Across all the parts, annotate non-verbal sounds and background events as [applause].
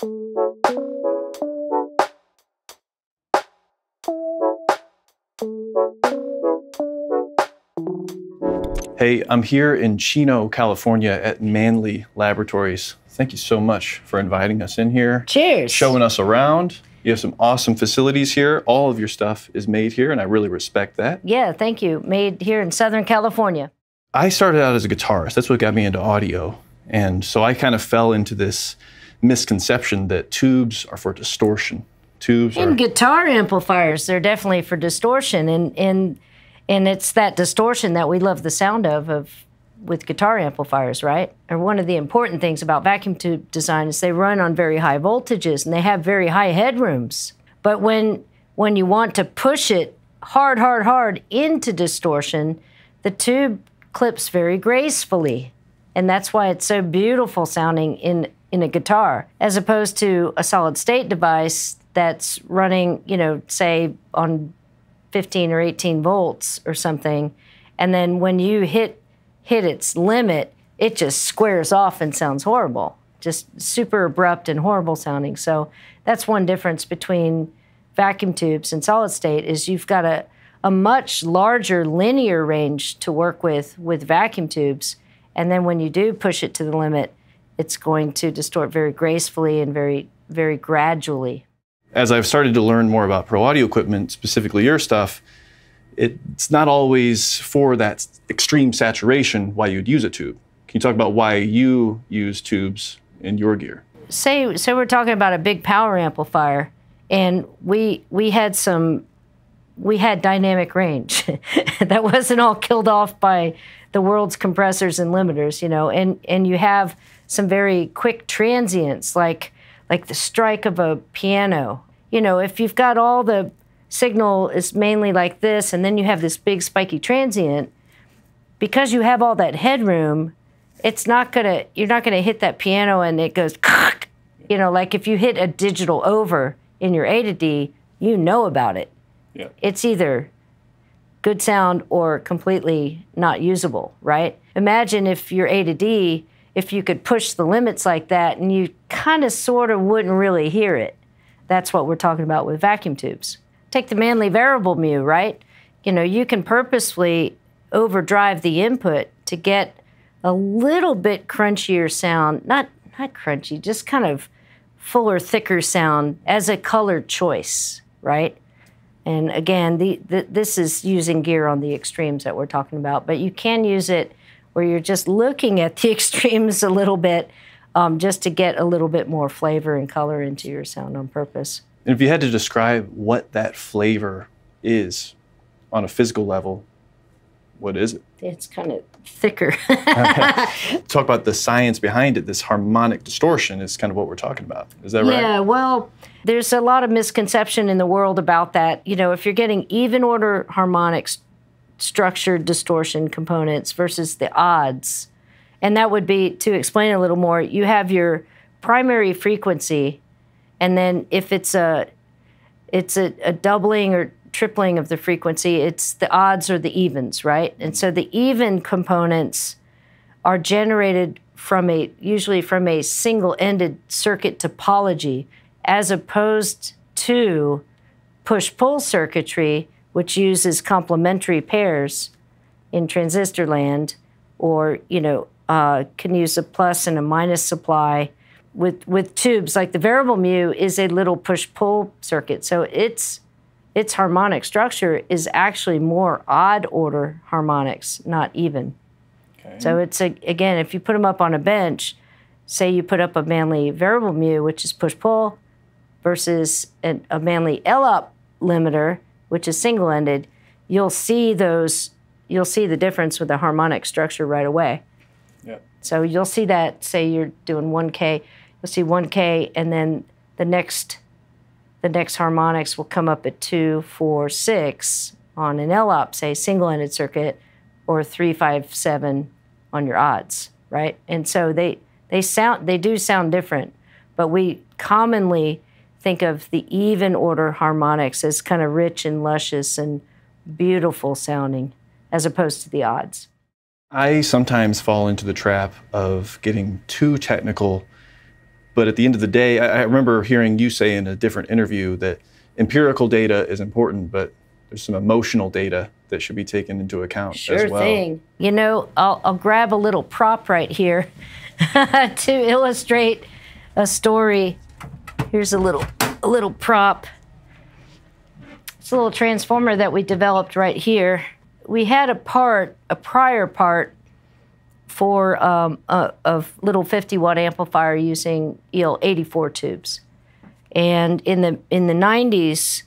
Hey, I'm here in Chino, California at Manley Laboratories. Thank you so much for inviting us in here. Cheers. Showing us around. You have some awesome facilities here. All of your stuff is made here, and I really respect that. Yeah, thank you. Made here in Southern California. I started out as a guitarist. That's what got me into audio. And so I kind of fell into this misconception that tubes are for distortion. Tubes and are guitar amplifiers, they're definitely for distortion, and and and it's that distortion that we love the sound of of with guitar amplifiers, right? And one of the important things about vacuum tube design is they run on very high voltages and they have very high headrooms. But when when you want to push it hard, hard, hard into distortion, the tube clips very gracefully. And that's why it's so beautiful sounding in in a guitar as opposed to a solid state device that's running, you know, say on 15 or 18 volts or something. And then when you hit hit its limit, it just squares off and sounds horrible. Just super abrupt and horrible sounding. So that's one difference between vacuum tubes and solid state is you've got a, a much larger linear range to work with with vacuum tubes. And then when you do push it to the limit, it's going to distort very gracefully and very, very gradually. as I've started to learn more about pro audio equipment, specifically your stuff, it's not always for that extreme saturation why you'd use a tube. Can you talk about why you use tubes in your gear? say say we're talking about a big power amplifier and we we had some we had dynamic range [laughs] that wasn't all killed off by the world's compressors and limiters you know and and you have some very quick transients like like the strike of a piano. You know if you've got all the signal is mainly like this and then you have this big spiky transient because you have all that headroom it's not gonna you're not gonna hit that piano and it goes [laughs] you know like if you hit a digital over in your a to d you know about it. Yeah. it's either good sound or completely not usable right? Imagine if your a to d if you could push the limits like that and you kind of sort of wouldn't really hear it. That's what we're talking about with vacuum tubes. Take the Manley variable mu right? You know you can purposefully overdrive the input to get a little bit crunchier sound, not not crunchy, just kind of fuller, thicker sound as a color choice, right? And again, the, the, this is using gear on the extremes that we're talking about, but you can use it where you're just looking at the [laughs] extremes a little bit, um, just to get a little bit more flavor and color into your sound on purpose. And if you had to describe what that flavor is on a physical level, what is it? It's kind of thicker. [laughs] Talk about the science behind it. This harmonic distortion is kind of what we're talking about. Is that right? Yeah, well, there's a lot of misconception in the world about that. You know, if you're getting even order harmonics, structured distortion components versus the odds, and that would be to explain a little more, you have your primary frequency, and then if it's a it's a, a doubling or tripling of the frequency, it's the odds or the evens, right? And so the even components are generated from a usually from a single-ended circuit topology as opposed to push-pull circuitry which uses complementary pairs in transistor land or you know uh, can use a plus and a minus supply with with tubes. Like the variable mu is a little push-pull circuit. So its its harmonic structure is actually more odd order harmonics not even. So it's a, again, if you put them up on a bench, say you put up a Manley variable mu, which is push pull, versus an, a Manley L up limiter, which is single ended, you'll see those. You'll see the difference with the harmonic structure right away. Yeah. So you'll see that. Say you're doing 1K, you'll see 1K, and then the next, the next harmonics will come up at two, four, six on an ELOP, say single ended circuit, or three, five, seven on your odds, right? And so they they sound they do sound different, but we commonly think of the even order harmonics as kind of rich and luscious and beautiful sounding as opposed to the odds. I sometimes fall into the trap of getting too technical But at the end of the day, I, remember hearing you say in a different interview that empirical data is important, but there's some emotional data that should be taken into account sure as well. Sure thing. You know, I'll, I'll grab a little prop right here [laughs] to illustrate a story. Here's a little a little prop. It's a little transformer that we developed right here. We had a part, a prior part for um, a, a little 50 watt amplifier using EL84 tubes. And in the in the 90s,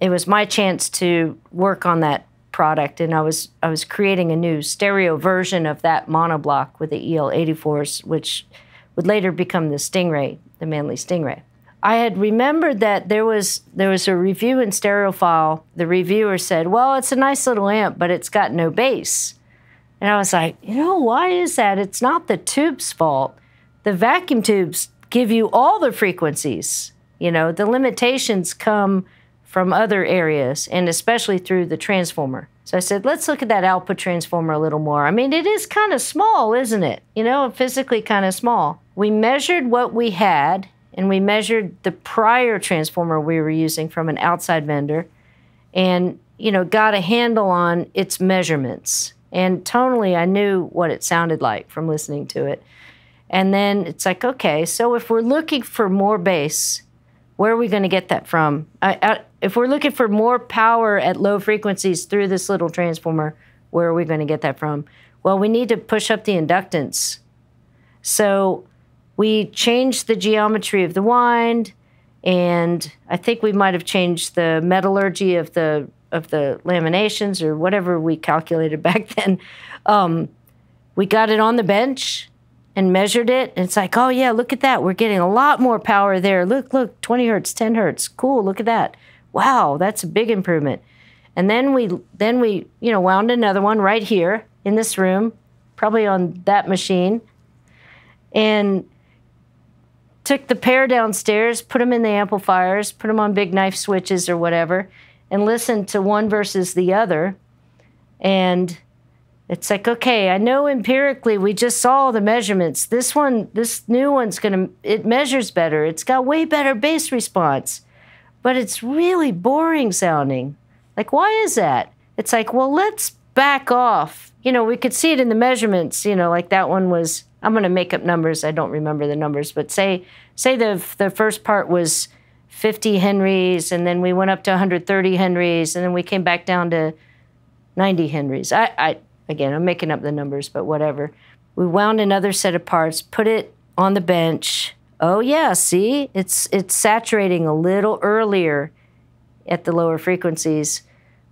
it was my chance to work on that product, and I was I was creating a new stereo version of that monoblock with the EL84s, which would later become the Stingray, the Manley Stingray. I had remembered that there was there was a review in Stereophile. The reviewer said, "Well, it's a nice little amp, but it's got no bass." And I was like, "You know, why is that? It's not the tube's fault. The vacuum tubes give you all the frequencies. You know, the limitations come from other areas, and especially through the transformer. So I said, let's look at that output transformer a little more. I mean, it is kind of small, isn't it? You know, physically kind of small. We measured what we had, and we measured the prior transformer we were using from an outside vendor, and, you know, got a handle on its measurements. And tonally, I knew what it sounded like from listening to it. And then it's like, okay, so if we're looking for more bass, where are we going to get that from? I, I, if we're looking for more power at low frequencies through this little transformer, where are we going to get that from? Well, we need to push up the inductance. So we changed the geometry of the wind, and I think we might have changed the metallurgy of the of the laminations or whatever we calculated [laughs] back then. Um, we got it on the bench and measured it. And it's like, oh, yeah, look at that. We're getting a lot more power there. Look, look, 20 hertz, 10 hertz. Cool, look at that. Wow, that's a big improvement. And then we then we, you know, wound another one right here in this room, probably on that machine. And took the pair downstairs, put them in the amplifiers, put them on big knife switches or whatever, and listened to one versus the other. And it's like, okay, I know empirically we just saw the measurements. This one, this new one's gonna, it measures better. It's got way better bass response, but it's really boring sounding. Like, why is that? It's like, well, let's back off. You know, we could see it in the measurements, you know, like that one was, I'm gonna make up numbers. I don't remember the numbers, but say, say the, the first part was 50 Henrys, and then we went up to 130 Henrys, and then we came back down to 90 Henrys. I, I Again, I'm making up the numbers, but whatever. We wound another set of parts, put it on the bench. Oh yeah, see? It's it's saturating a little earlier at the lower frequencies.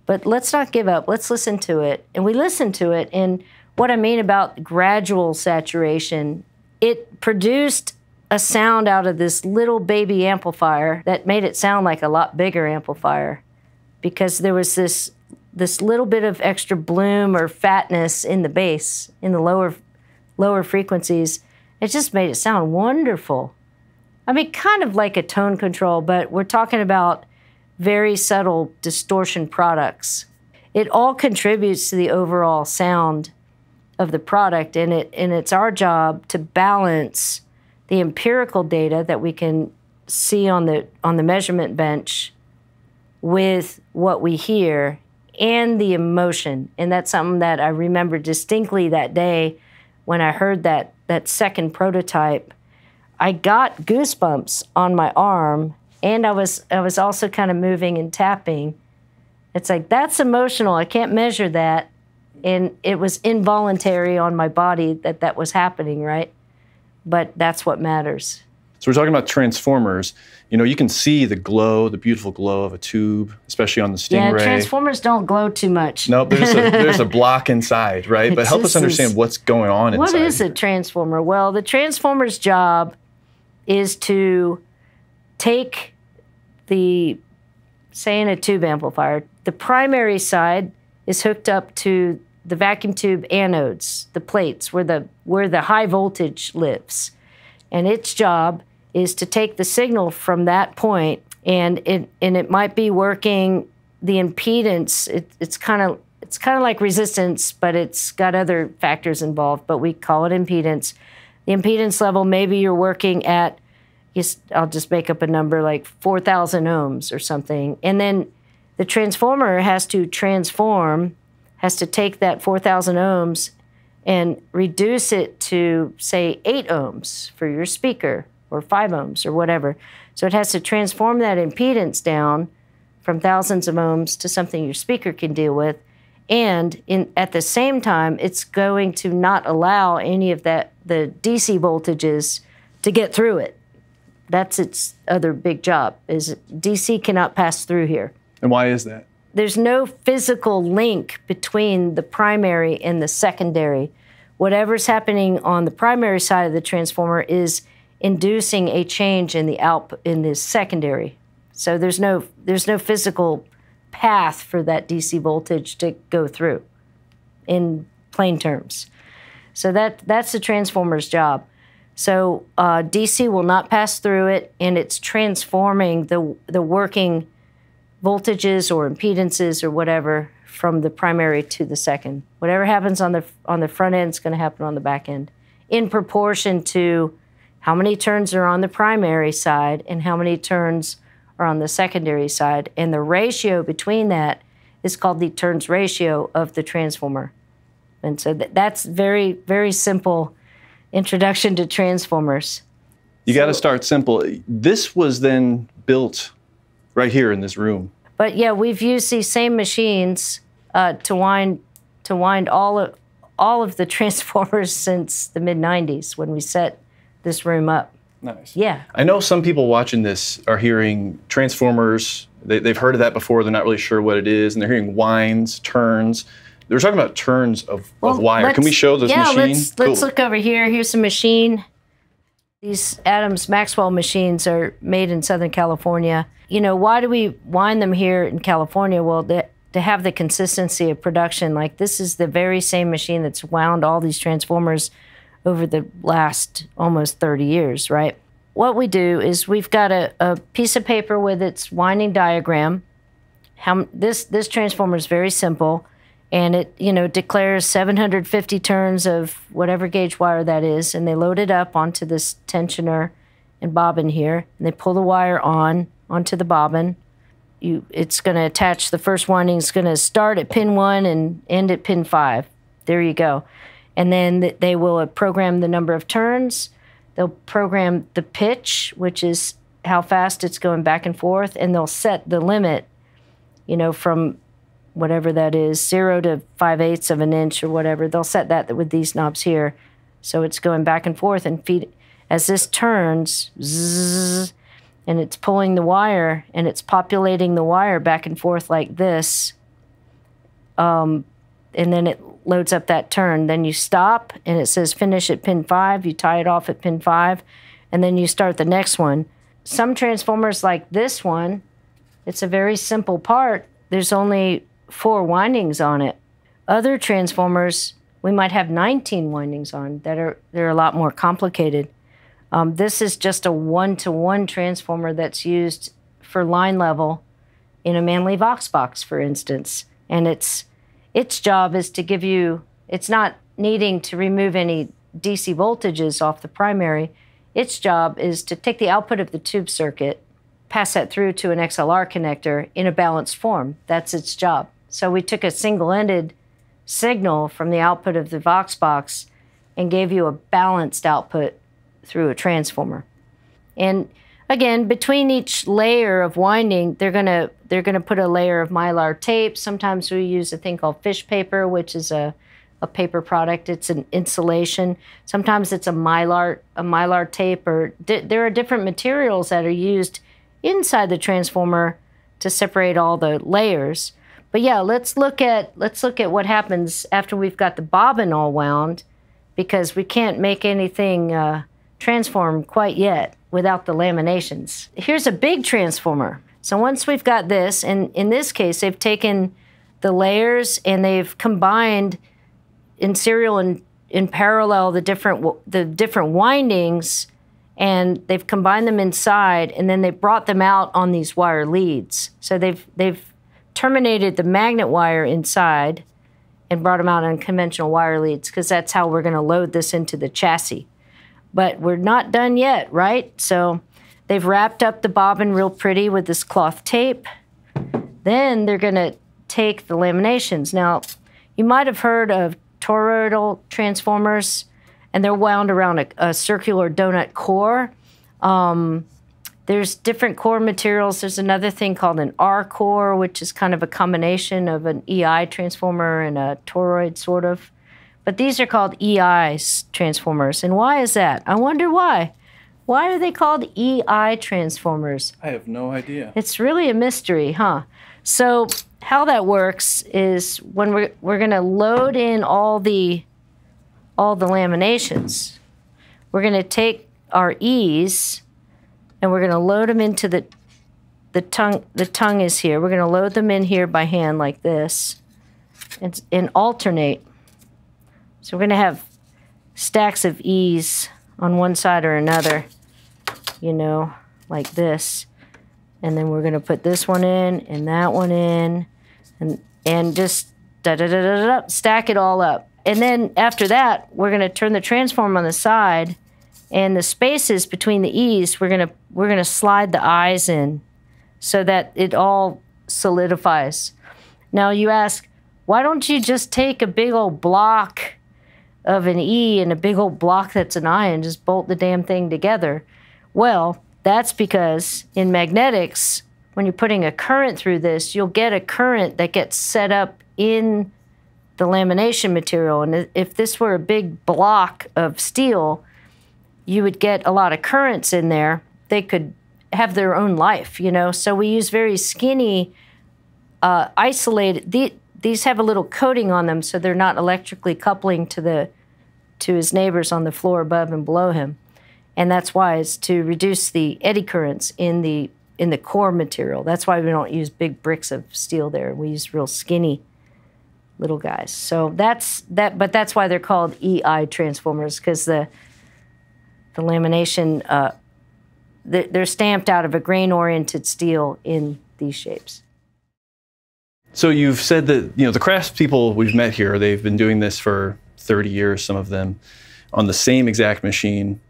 But let's not give up. Let's listen to it. And we listened to it and what I mean about gradual saturation, it produced a sound out of this little baby amplifier that made it sound like a lot bigger amplifier because there was this this little bit of extra bloom or fatness in the bass, in the lower lower frequencies, it just made it sound wonderful. I mean, kind of like a tone control, but we're talking about very subtle distortion products. It all contributes to the overall sound of the product, and it and it's our job to balance the empirical data that we can see on the on the measurement bench with what we hear and the emotion. And that's something that I remember distinctly that day when I heard that, that second prototype. I got goosebumps on my arm, and I was, I was also kind of moving and tapping. It's like, that's emotional. I can't measure that. And it was involuntary on my body that that was happening, right? But that's what matters. So we're talking about transformers. You know, you can see the glow, the beautiful glow of a tube, especially on the Stingray. Yeah, transformers don't glow too much. No, there's a, there's a [laughs] block inside, right? But help us understand what's going on inside. What is a transformer? Well, the transformer's job is to take the, say, in a tube amplifier, the primary side is hooked up to the vacuum tube anodes, the plates where the where the high voltage lives. And its job is to take the signal from that point and it and it might be working the impedance it, it's kind of it's kind of like resistance but it's got other factors involved but we call it impedance the impedance level, maybe you're working at, I'll just make up a number like 4,000 ohms or something. And then the transformer has to transform, has to take that 4,000 ohms and reduce it to, say, 8 ohms for your speaker or 5 ohms or whatever. So it has to transform that impedance down from thousands of ohms to something your speaker can deal with. And in, at the same time, it's going to not allow any of that the DC voltages to get through it. That's its other big job. Is DC cannot pass through here. And why is that? There's no physical link between the primary and the secondary. Whatever's happening on the primary side of the transformer is inducing a change in the in the secondary. So there's no there's no physical path for that DC voltage to go through in plain terms. So that that's the transformer's job. So uh, DC will not pass through it, and it's transforming the the working voltages or impedances or whatever from the primary to the second. Whatever happens on the on the front end is going to happen on the back end, in proportion to how many turns are on the primary side and how many turns are on the secondary side. And the ratio between that is called the turns ratio of the transformer. And so th- that's very, very simple introduction to transformers. You so, got to start simple. This was then built right here in this room. But yeah, we've used these same machines uh, to wind to wind all of all of the [laughs] transformers since the mid '90s when we set this room up. Nice. Yeah. I know some people watching this are hearing transformers. They, have heard of that before. They're not really sure what it is, and they're hearing winds, turns. They're talking about turns of, well, of wire. Can we show this yeah, machine? Yeah, let's, cool. let's look over here. Here's a machine. These Adams Maxwell machines are made in Southern California. You know, why do we wind them here in California? Well, the, to have the consistency of production. Like this is the very same machine that's wound all these transformers over the last almost 30 years, right? What we do is we've got a, a piece of paper with its winding diagram. How, this, this transformer is very simple and it you know declares 750 turns of whatever gauge wire that is and they load it up onto this tensioner and bobbin here and they pull the wire on onto the bobbin. You it's going to attach the first winding it's going to start at pin 1 and end at pin 5 there you go. And then they will uh, program the number of turns. They'll program the pitch, which is how fast it's going back and forth, and they'll set the limit, you know, from whatever that is, zero to five eighths of an inch or whatever. They'll set that with these knobs here. So it's going back and forth and feed as this turns, zzz, and it's pulling the wire and it's populating the wire back and forth like this. Um, and then it loads up that turn. Then you stop and it says finish at pin five. You tie it off at pin five, and then you start the next one. Some transformers, like this one, it's a very simple part. There's only four windings on it. Other transformers, we might have 19 windings on that are they're a lot more complicated. Um, this is just a one-to-one transformer that's used for line level in a Manley Vox box, for instance, and it's its job is to give you, it's not needing to remove any DC voltages off the primary. Its job is to take the output of the tube circuit, pass that through to an XLR connector in a balanced form. That's its job. So we took a single ended signal from the output of the Vox box and gave you a balanced output through a transformer. And again, between each layer of winding, they're gonna they're gonna put a layer of mylar tape. Sometimes we use a thing called fish paper, which is a a paper product. It's an insulation. Sometimes it's a mylar a mylar tape, or there are different materials that are used inside the transformer to separate all the layers. But yeah, let's look at let's look at what happens after we've got the bobbin all wound, because we can't make anything uh, transform quite yet without the laminations. Here's a big transformer. So once we've got this, and in this case, they've taken the layers and they've combined in serial and in parallel the different the different windings and they've combined them inside and then they brought them out on these wire leads. So they've they've terminated the magnet wire inside and brought them out on conventional wire leads because that's how we're going to load this into the chassis. But we're not done yet, right? So they've wrapped up the bobbin real pretty with this cloth tape. Then they're going to take the laminations. Now, you might have heard of toroidal transformers, and they're wound around a, a circular donut core. Um, there's different core materials. There's another thing called an R core, which is kind of a combination of an EI transformer and a toroid, sort of. But these are called EI transformers. And why is that? I wonder why. Why are they called EI transformers? I have no idea. It's really a mystery, huh? So how that works is when we're, we're going to load in all the all the laminations, we're going to take our E's and we're going to load them into the the tongue the tongue is here. We're going to load them in here by hand like this and, and alternate. So we're going to have stacks of e's on one side or another you know like this. And then we're going to put this one in and that one in and and just da da da da da stack it all up. And then after that we're going to turn the transform on the side and the spaces between the e's we're going to we're to slide the eyes in so that it all solidifies. Now you ask why don't you just take a big old block of an e and a big old block that's an i and just bolt the damn thing together? Well that's because in magnetics when you're putting a current through this you'll get a current that gets set up in the lamination material. And if this were a big block of steel you would get a lot of currents in there. They could have their own life, you know. So we use very skinny, uh, isolated. The, these have a little coating on them, so they're not electrically coupling to the to his neighbors on the floor above and below him, and that's why it's to reduce the eddy currents in the in the core material. That's why we don't use big bricks of steel there. We use real skinny little guys. So that's that. But that's why they're called EI transformers because the the lamination, uh, they're stamped out of a grain-oriented steel in these shapes. So you've said that you know the craftspeople we've met here, they've been doing this for 30 years, some of them, on the same exact machine,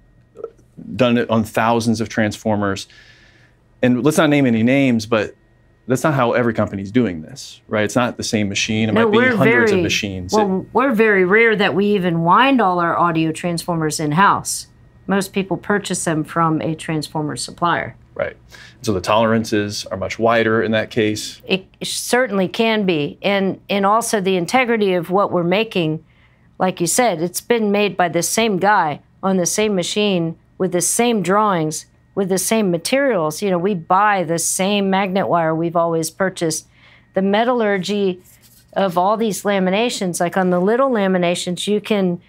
done it on thousands of transformers. And let's not name any names, but that's not how every company's doing this, right? It's not the same machine. It no, might be hundreds very, of machines. Well, it, we're very rare that we even wind all our audio transformers in house most people purchase them from a transformer supplier. Right. So the tolerances are much wider in that case. It certainly can be. And and also the integrity of what we're making, like you said, it's been made by the same guy on the same machine with the same drawings, with the same materials. You know, we buy the same magnet wire we've always purchased. The metallurgy of all these laminations, like on the little laminations, you can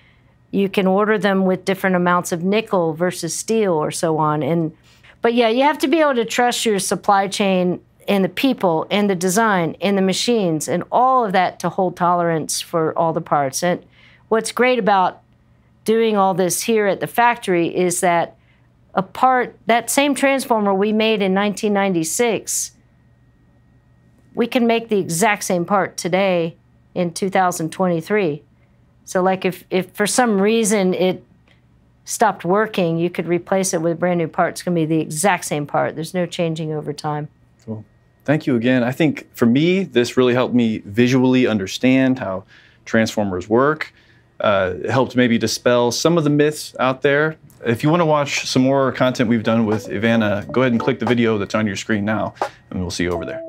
you can order them with different amounts of nickel versus steel or so on. And but yeah, you have to be able to trust your supply chain and the people and the design and the machines and all of that to hold tolerance for all the parts. And what's great about doing all this here at the factory is that a part that same transformer we made in 1996 we can make the exact same part today in 2023 so like if, if for some reason it stopped working, you could replace it with brand new parts. It's going to be the exact same part. There's no changing over time. Cool. Thank you again. I think for me, this really helped me visually understand how transformers work. Uh, it helped maybe dispel some of the myths out there. If you want to watch some more content we've done with EveAnna, go ahead and click the video that's on your screen now, and we'll see you over there.